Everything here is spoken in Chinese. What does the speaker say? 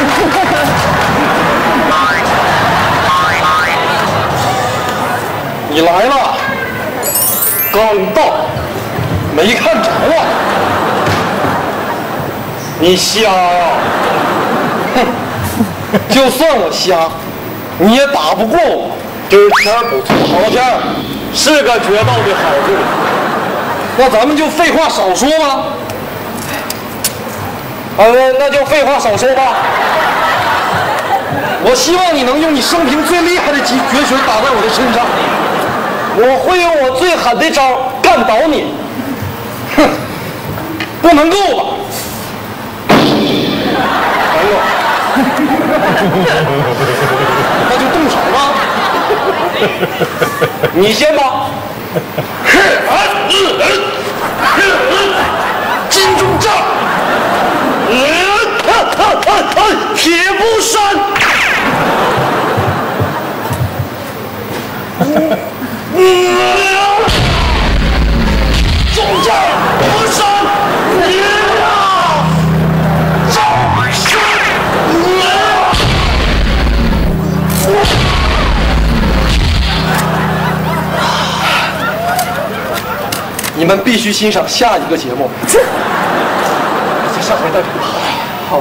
你来了，刚到，没看着啊？你瞎呀、啊？哼，就算我瞎，你也打不过我。今天不错，好天，是个绝道的好日。那咱们就废话少说吧。啊，那就废话少说吧。我希望你能用你生平最厉害的绝绝学打在我的身上，我会用我最狠的招干倒你。哼，不能够吧？哎呦，那就动手吧。你先吧是。中将不杀你啊！赵氏你们必须欣赏下一个节目。下回再比。好。